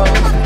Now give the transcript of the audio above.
Oh.